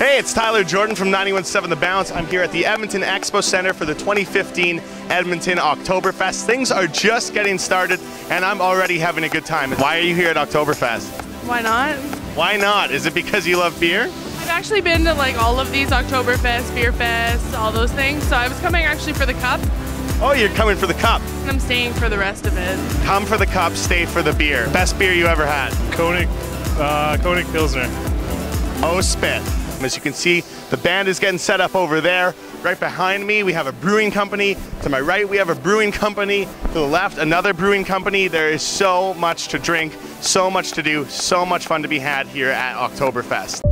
Hey, it's Tyler Jordan from 917 The Bounce. I'm here at the Edmonton Expo Center for the 2015 Edmonton Oktoberfest. Things are just getting started, and I'm already having a good time. Why are you here at Oktoberfest? Why not? Why not? Is it because you love beer? I've actually been to like all of these Oktoberfest, Beer Fest, all those things. So I was coming actually for the cup, Oh, you're coming for the cup. and I'm staying for the rest of it. Come for the cup, stay for the beer. Best beer you ever had. Koenig, uh, Koenig Pilsner. Oh, spit. As you can see, the band is getting set up over there. Right behind me, we have a brewing company. To my right, we have a brewing company. To the left, another brewing company. There is so much to drink, so much to do, so much fun to be had here at Oktoberfest.